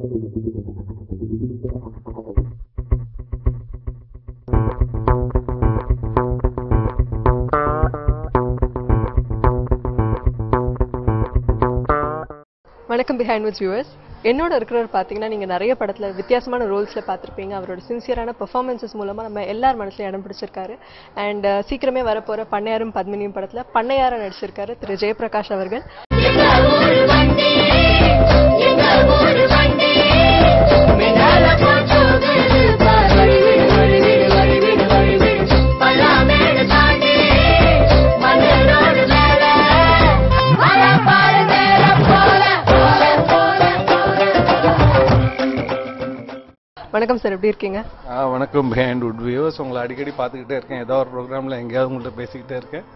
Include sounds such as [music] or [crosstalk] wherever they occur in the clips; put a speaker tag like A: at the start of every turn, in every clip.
A: வணக்கம் behind with viewers என்னோட இருக்கிறவர் பார்த்தீங்கன்னா நீங்கள் நிறைய படத்தில் வித்தியாசமான ரோல்ஸில் பார்த்துருப்பீங்க. அவரோட சின்சியரான பெர்ஃபார்மன்ஸஸ் மூலமாக நம்ம எல்லார் மனசுலையும் இடம் பிடிச்சிருக்காரு. அண்ட் சீக்கிரமே வரப்போகிற பண்ணையாரும் பத்மினியும் படத்தில் பண்ணையாரா நடிச்சிருக்காரு திரு. ஜெயபிரகாஷ் அவர்கள். வணக்கம் சார் எப்படி இருக்கீங்க?
B: ஆ, வணக்கம் பிஹைண்ட் வுட் வியூவர்ஸ் உங்களை அடிக்கடி பார்த்துக்கிட்டே இருக்கேன். ஏதோ ஒரு ப்ரோக்ராமில் எங்கேயாவது உங்கள்கிட்ட பேசிக்கிட்டே இருக்கேன்.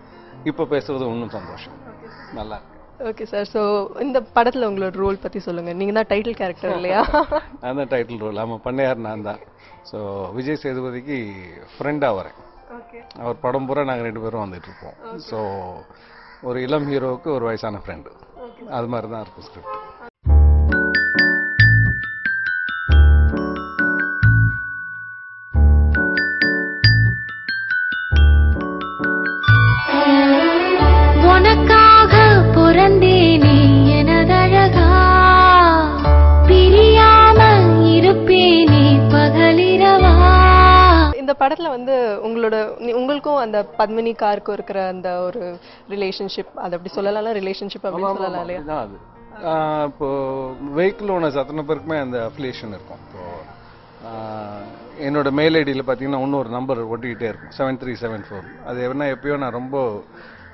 B: இப்போ பேசுறது இன்னும் சந்தோஷம். நல்லா இருக்கு.
A: ஓகே சார் ஸோ இந்த படத்தில் உங்களோட ரோல் பற்றி சொல்லுங்கள் நீங்கள் தான் டைட்டில் கேரக்டர் [laughs] இல்லையா?
B: நான் தான் டைட்டில் ரோல் ஆமாம் பண்ணையார் நான் தான். ஸோ விஜய் சேதுபதிக்கு ஃப்ரெண்டாக வரேன். அவர் படம் பூரா நாங்கள் ரெண்டு பேரும் வந்துட்டு இருப்போம். ஸோ ஒரு இளம் ஹீரோவுக்கு ஒரு வயசான ஃப்ரெண்டு அது மாதிரி தான் இருக்கும் ஸ்கிரிப்ட்
A: இந்த படத்துல வந்து உங்களோட உங்களுக்கும் அந்த பத்மினி காருக்கும் இருக்கிற அந்த ஒரு ரிலேஷன்ஷிப் அது அப்படி சொல்லலாம் ரிலேஷன்ஷிப் அப்படின்னு சொல்லலாம் இல்லையா
B: அது. இப்போ வெஹிக்கிள் ஓனர்ஸ் அத்தனை பேருக்குமே அந்த அஃபிலியேஷன் இருக்கும். இப்போ என்னோட மெயில் ஐடியில் பார்த்தீங்கன்னா இன்னொரு நம்பர் ஒட்டிக்கிட்டே இருக்கும். செவன் த்ரீ செவன் ஃபோர் அது என்ன எப்பயோ நான் ரொம்ப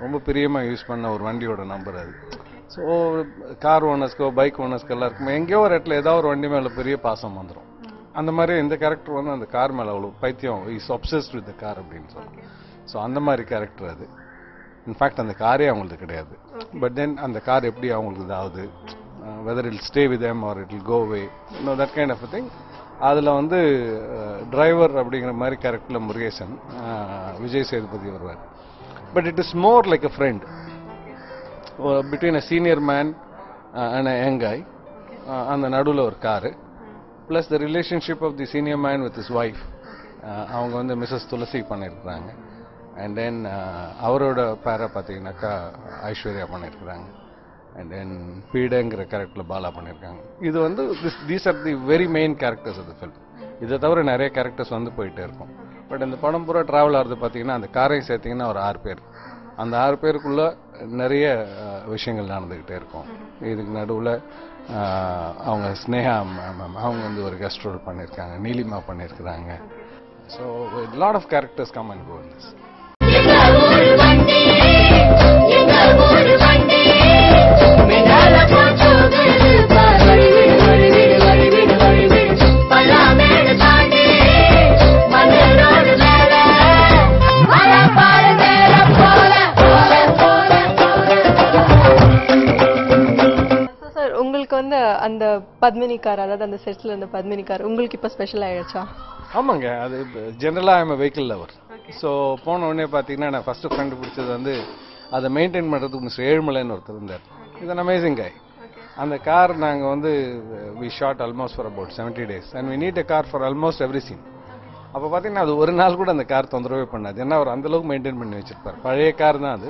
B: ரொம்ப பிரியமாக யூஸ் பண்ண ஒரு வண்டியோட நம்பர் அது. ஸோ கார் ஓனர்ஸ்க்கோ பைக் ஓனர்ஸ்க்கு எல்லாருக்குமே எங்கேயோ ஒரு இடத்துல ஏதாவது ஒரு வண்டி மேலே பெரிய பாசம் வந்துடும் அந்த மாதிரி இந்த கேரக்டர் வந்து அந்த கார் மேலே அவ்வளோ பைத்தியம் is obsessed with the car அப்படின்னு சொல்லி ஸோ அந்த மாதிரி கேரக்டர் அது. இன்ஃபேக்ட் அந்த காரே அவங்களுக்கு கிடையாது. பட் தென் அந்த கார் எப்படி அவங்களுக்கு இதாகுது whether he'll stay with them or it will go way no that kind of thing அதில் வந்து டிரைவர் அப்படிங்கிற மாதிரி கேரக்டரில் முருகேசன் அஹ், விஜய் சேதுபதி வருவார். But it is more like a friend between a senior man and a young uh, அந்த நடுவில் ஒரு car plus the relationship of the senior man with his wife அவங்க வந்து மிஸ்ஸஸ் துளசி பண்ணியிருக்கிறாங்க. அண்ட் தென் uh, அவரோட பேரை பார்த்தீங்கன்னாக்கா ஐஸ்வர்யா பண்ணியிருக்கிறாங்க. அண்ட் தென் பீடங்கிற கேரக்டரில் பாலா பண்ணியிருக்காங்க. இது வந்து this these are the very main characters of the film இதை தவிர நிறைய கேரக்டர்ஸ் வந்து போயிட்டே இருக்கும். பட் இந்த படம் பூரா ட்ராவல் ஆகிறது பார்த்தீங்கன்னா அந்த காரையும் சேர்த்தீங்கன்னா ஒரு ஆறு பேர். அந்த ஆறு பேருக்குள்ளே நிறைய uh, விஷயங்கள் நடந்துக்கிட்டே இருக்கும். இதுக்கு நடுவில் அவங்க ஸ்னேகா மேம் அவங்க வந்து ஒரு கெஸ்ட் ரோல் பண்ணியிருக்காங்க நீலிமா பண்ணியிருக்கிறாங்க so lot of characters come and go in this
C: எங்க ஊரு வண்டி
A: அந்த பத்மினி கார் அதாவது அந்த செட்ல இருந்த பத்மினி கார் உங்களுக்கு இப்போ ஸ்பெஷல் ஆயிடுச்சா?
B: ஆமாங்க அது ஜென்ரலாக ஐம் வெஹிக்கிள் லவர் ஸோ போன உடனே பார்த்தீங்கன்னா நான் ஃபஸ்ட்டு ஃப்ரெண்டு பிடிச்சது வந்து அதை மெயின்டைன் பண்ணுறதுக்கு மிஸ்டர் ஏழுமலைன்னு ஒருத்தர் இருந்தார். இது அமேசிங் கை அந்த கார் நாங்கள் வந்து we shot almost for about seventy days and we need a car for almost every scene அப்போ பார்த்தீங்கன்னா அது ஒரு நாள் கூட அந்த கார் தொந்தரவே பண்ணாது. ஏன்னா அவர் அந்த அளவுக்கு மெயின்டைன் பண்ணி வச்சிருப்பார். பழைய கார் தான் அது.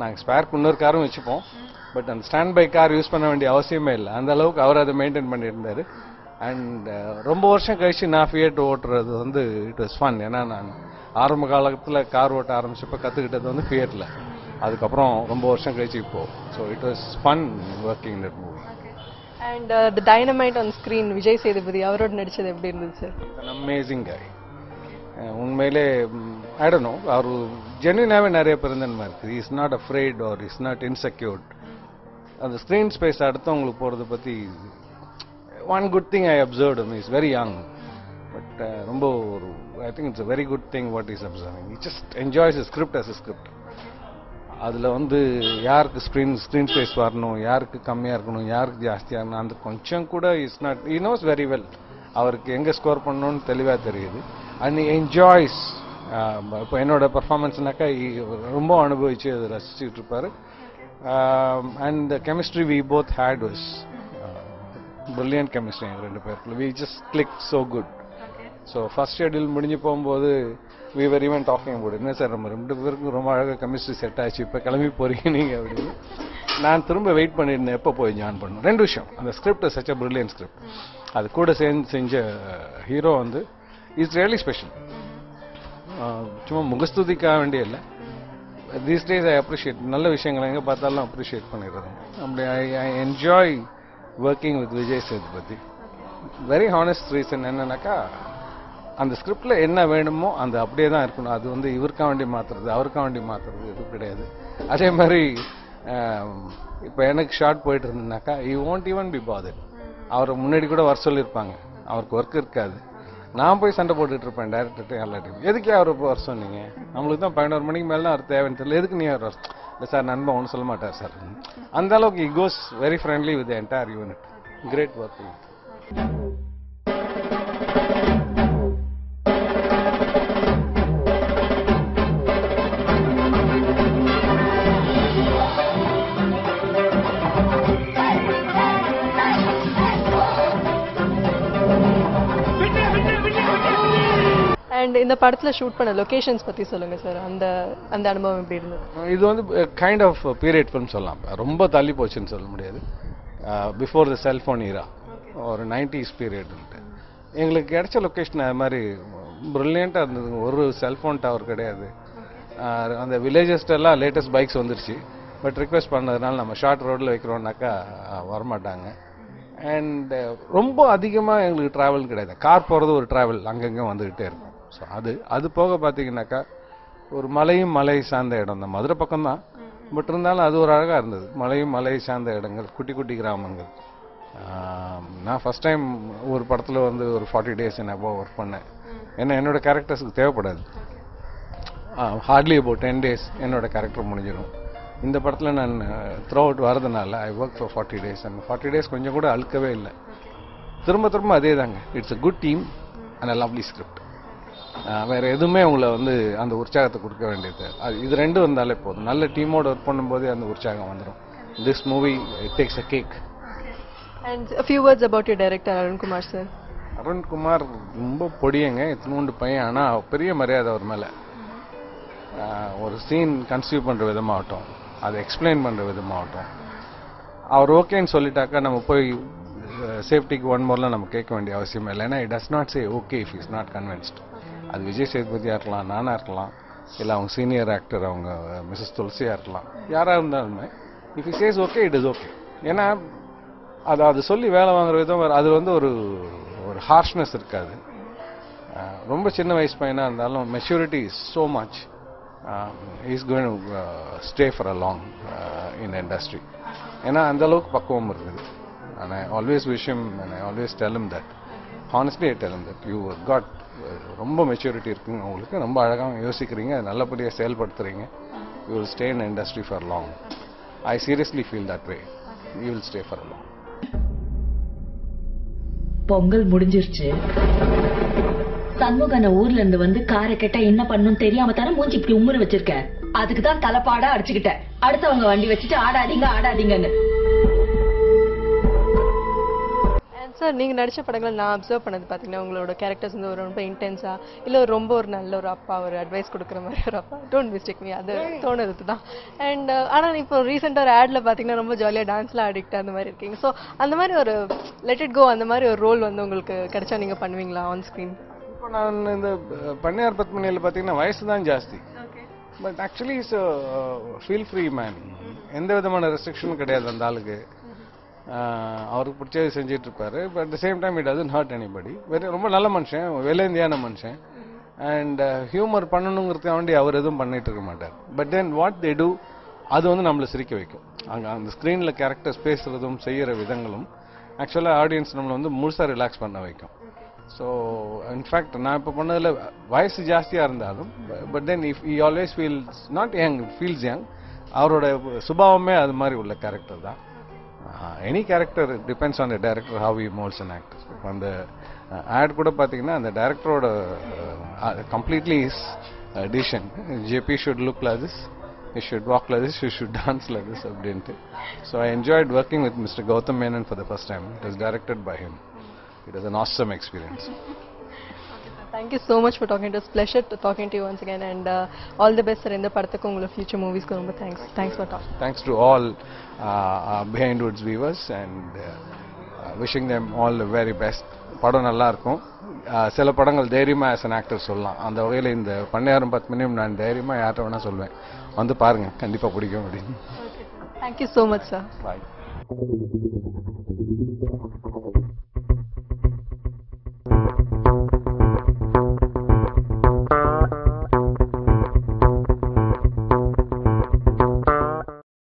B: நாங்கள் ஸ்பேர்க்கு இன்னொரு காரும் வச்சுப்போம். பட் அந்த ஸ்டாண்ட் பை கார் யூஸ் பண்ண வேண்டிய அவசியமே இல்லை. அந்த அளவுக்கு அவர் அதை மெயின்டைன் பண்ணியிருந்தார். அண்ட் ரொம்ப வருஷம் கழிச்சு நான் ஃபியட் ஓட்டுறது வந்து இட் வாஸ் ஃபன் ஏன்னா நான் ஆரம்ப காலத்தில் கார் ஓட்ட ஆரம்பிச்சப்ப கற்றுக்கிட்டது வந்து ஃபியட்டில் அதுக்கப்புறம் ரொம்ப வருஷம் கழிச்சு இப்போ. So it was fun working that movie
A: and the dynamite on screen Vijay Sethupathi அவரோட நடிச்சது எப்படி
B: an amazing guy. உண்மையிலே ஐ டோன்ட் நோ அவர் ஜென்யூனாகவே நிறைய பிறந்தன்மா இருக்குது. Is not afraid or is not insecured அந்த ஸ்க்ரீன் ஸ்பேஸ் அடுத்தவங்களுக்கு போகிறத பற்றி one good thing I observe is very young but ரொம்ப ஒரு I think it's very good thing what is observing it just enjoys script as script அதில் வந்து யாருக்கு screen screen space வரணும் யாருக்கு கம்மியாக இருக்கணும் யாருக்கு ஜாஸ்தியாக இருக்கணும் அந்த கொஞ்சம் கூட is not he knows very well அவருக்கு எங்கே ஸ்கோர் பண்ணணும்னு தெளிவாக தெரியுது. அண்ட் என்ஜாய்ஸ் இப்போ என்னோட பர்ஃபார்மன்ஸ்னாக்கா ரொம்ப அனுபவிச்சு அதை ரசிச்சுட்டு இருப்பாரு. And the chemistry we both had was brilliant chemistry எங்கள் ரெண்டு பேருக்குள்ள. We just click so good so first schedule முடிஞ்சு போகும்போது we very even talking about என்ன சார் நம்ம ரெண்டு பேருக்கும் ரொம்ப அழகாக கெமிஸ்ட்ரி செட் ஆச்சு இப்போ கிளம்பி போறீங்க நீங்கள் அப்படின்னு. நான் திரும்ப வெயிட் பண்ணியிருந்தேன் எப்போ போய் ஜாயின் பண்ணணும்? ரெண்டு விஷயம். அந்த script such a brilliant script அது கூட சேர்ந்து செஞ்ச ஹீரோ வந்து இஸ் ரியலி ஸ்பெஷல் சும்மா முகஸ்துதிக்காக வேண்டிய இல்லை தீஸ் டேஸ் ஐ அப்ரிஷியேட் நல்ல விஷயங்களை எங்கே பார்த்தாலும் அப்ரிஷியேட் பண்ணிடுறேன். அப்படி I I enjoy working with Vijay Sethupathi very honest reason என்னன்னாக்கா அந்த ஸ்கிரிப்டில் என்ன வேணுமோ அந்த அப்படியே தான் இருக்கணும். அது வந்து இவருக்கா வேண்டி மாத்துறது அவருக்கா வேண்டி மாற்றுறது எதுவும் கிடையாது. அதே மாதிரி இப்போ எனக்கு ஷார்ட் போயிட்டு இருந்ததுனாக்கா he won't even be bother அவரை முன்னாடி கூட வர சொல்லியிருப்பாங்க. அவருக்கு ஒர்க் இருக்காது. நான் போய் சண்டை போட்டுட்டு இருப்பேன் டேரக்டர்கிட்ட எல்லாத்தையும் எதுக்கே அவர் இப்போ வர சொன்னீங்க? நம்மளுக்கு தான் பதினோரு மணிக்கு மேலே தான் அவர் தேவைன்னு தெரியல. எதுக்கு நீ அவர் இல்லை சார் நண்பன் ஒன்றும் சொல்ல மாட்டார் சார். அந்த அளவுக்கு he goes very friendly with entire unit great work
A: இந்த படத்துல ஷூட் பண்ண லொகேஷன்ஸ் பத்தி சொல்லுங்க சார் அந்த அந்த அனுபவம் எப்படி இருந்தது?
B: இது வந்து கைண்ட் ஆஃப் பீரியட் ஃபிலிம் சொல்லலாம். ரொம்ப தள்ளி போச்சுன்னு சொல்ல முடியாது. பிஃபோர் த செல்ஃபோன் ஈரா ஒரு நைன்டிஸ் பீரியட்ன்ட்டு எங்களுக்கு கிடைச்ச லொக்கேஷன் அது மாதிரி ப்ரில்லியண்ட்டாக இருந்தது. ஒரு செல்ஃபோன் டவர் கிடையாது. அந்த வில்லேஜஸ்டெல்லாம் லேட்டஸ்ட் பைக்ஸ் வந்துருச்சு. பட் ரிக்வெஸ்ட் பண்ணதுனால நம்ம ஷார்ட் ரோட்டில் வைக்கிறோம்னாக்கா வரமாட்டாங்க. அண்ட் ரொம்ப அதிகமாக எங்களுக்கு ட்ராவல் கிடையாது. கார் போகிறது ஒரு ட்ராவல் அங்கங்கே வந்துக்கிட்டே இருக்கும். ஸோ அது அது போக பார்த்தீங்கன்னாக்கா ஒரு மலையும் மலை சார்ந்த இடம் தான். மதுரை பக்கம்தான் பட் இருந்தாலும் அது ஒரு அழகாக இருந்தது. மலையும் மலை சார்ந்த இடங்கள் குட்டி குட்டி கிராமங்கள். நான் ஃபர்ஸ்ட் டைம் ஒரு படத்தில் வந்து ஒரு ஃபார்ட்டி டேஸ் என்ன ஒர்க் பண்ணேன். ஏன்னா என்னோட கேரக்டர்ஸுக்கு தேவைப்படாது. ஹார்ட்லி about டென் டேஸ் என்னோட கேரக்டர் முடிஞ்சிடும். இந்த படத்தில் நான் த்ரூ அவுட் வரதுனால I work for forty days and forty days கொஞ்சம் கூட அழுக்கவே இல்லை. திரும்ப திரும்ப அதே தாங்க it's a good team and a lovely script வேற எதுவுமே உங்களை வந்து அந்த உற்சாகத்தை கொடுக்க வேண்டியது அது இது ரெண்டும் இருந்தாலே போதும். நல்ல டீமோட ஒர்க் பண்ணும்போதே அந்த உற்சாகம் வந்துடும் this movie takes a cake
A: and few words about you director Arunkumar sir
B: Arunkumar ரொம்ப பொடியங்க இத்தினூண்டு பையன். ஆனால் பெரிய மரியாதை அவர் மேலே. ஒரு சீன் கன்சியூவ் பண்ணுற விதமாகட்டும் அதை எக்ஸ்பிளைன் பண்ணுற விதமாகட்டும். அவர் ஓகேன்னு சொல்லிட்டாக்கா நம்ம போய் சேஃப்டிக்கு ஒன் மோர்லாம் நம்ம கேட்க வேண்டிய அவசியம் இல்லை. ஏன்னா it does not say okay if is not convinced அது விஜய் சேதுபதியாக இருக்கலாம் நானாக இருக்கலாம் இல்லை அவங்க சீனியர் ஆக்டர் அவங்க மிஸ்ஸஸ் துளசியாக இருக்கலாம் யாராக இருந்தாலுமே if is says okay it is okay ஏன்னா அது அது சொல்லி வேலை வாங்குற விதம் அதில் வந்து ஒரு ஒரு ஹார்ஷ்னஸ் இருக்காது. ரொம்ப சின்ன வயசு பையனாக இருந்தாலும் maturity is so much is going stay for a long in industry ஏன்னா அந்த அளவுக்கு பக்குவம் இருக்குது. அண்ட் ஐ ஆல்வேஸ் விஷயம் and I always tell them that honestly I tell them that you got ரொம்ப மெச்சூரிட்டி இருக்குங்க உங்களுக்கு. ரொம்ப அழகாக யோசிக்கிறீங்க. நல்லபடியாக செயல்படுத்துறீங்க. You will stay in industry for long I seriously feel that way you will stay for long
D: Pongal முடிஞ்சிருச்சு. சண்முகன ஊர்ல இருந்து வந்து காரை கேட்டா என்ன பண்ணும் தெரியாம தானே மூஞ்சி இப்படி உம்முற வச்சிருக்க? அதுக்கு தான் தலைப்பாடா அடிச்சுக்கிட்டேன் அடுத்தவங்க வண்டி வச்சுட்டு ஆடாதீங்க ஆடாதீங்கன்னு.
A: சார் நீங்க நடிச்ச படங்கள் நான் அப்சர்வ் பண்ணது பாத்தீங்கன்னா உங்களோட கேரக்டர்ஸ் வந்து ஒரு ரொம்ப இன்டென்ஸா இல்ல ஒரு ரொம்ப ஒரு நல்ல ஒரு அப்பா ஒரு அட்வைஸ் கொடுக்குற மாதிரி ஒரு அப்பா. டோன்ட் மிஸ்டேக் மீ அது தோணுது தான். அண்ட் ஆனா இப்போ ரீசெண்டா ஒரு ஆட்ல பாத்தீங்கன்னா ரொம்ப ஜாலியா டான்ஸ்ல அடிக்ட் அந்த மாதிரி இருக்கீங்க. ஸோ அந்த மாதிரி ஒரு லெட் இட் கோ அந்த மாதிரி ஒரு ரோல் வந்து உங்களுக்கு கிடைச்சா நீங்க பண்ணுவீங்களா ஆன் ஸ்கிரீன்
B: இப்போ நான் இந்த பண்ணையார் பத்மனியில் பார்த்தீங்கன்னா வயசு தான் ஜாஸ்தி. But actually is feel free man எந்த விதமான ரெஸ்ட்ரிக்ஷனும் கிடையாது அந்த ஆளுக்கு. அவருக்கு பிடிச்சது செஞ்சுட்டு இருப்பாரு but at the same time it doesn't hurt anybody very ரொம்ப நல்ல மனுஷன் வெள்ளேந்தியான மனுஷன். அண்ட் ஹியூமர் uh, பண்ணணுங்கிறதுக்காக வேண்டி அவர் எதுவும் பண்ணிட்டு இருக்க மாட்டார். But then what they do அது வந்து நம்மளை சிரிக்க வைக்கும். அங்கே அந்த ஸ்க்ரீனில் கேரக்டர்ஸ் பேசுறதும் செய்கிற விதங்களும் ஆக்சுவலாக ஆடியன்ஸ் நம்மளை வந்து முழுசாக ரிலாக்ஸ் பண்ண வைக்கும். ஸோ இன்ஃபேக்ட் நான் இப்போ பண்ணதில் வயசு ஜாஸ்தியாக இருந்தாலும் but then if he always feels not young feels young அவரோட சுபாவமே அது மாதிரி உள்ள கேரக்டர் தான். Any character depends on the director how you moulds and actors இப்போ அந்த ஆட் கூட பார்த்தீங்கன்னா அந்த டேரக்டரோட completely is decision JB should look like this you should walk like this. You should dance like this அப்படின்ட்டு. So I enjoyed working with Mr Gautham Menon for the first time it is directed by him. It is an awesome experience.
A: Thank you so much for talking to pleasure to talking to once again and all the best sir இந்த படத்துக்கு உங்களோட future மூவிஸ்க்கு ரொம்ப thanks thanks for talk
B: thanks to all uh, behind woods viewers and uh, uh, wishing them all the very best. படம் நல்லா இருக்கும். Uh, சில படங்கள் தைரியமா ஆஸ் an actor சொல்லலாம். அந்த வகையில் இந்த பண்ணையாரம் பத்து மணியும் நான் தைரியமா யார்கிட்ட வேணா சொல்வேன். வந்து பாருங்க கண்டிப்பா பிடிக்கும் அப்படின்னு.
A: Thank you so much sir
B: bye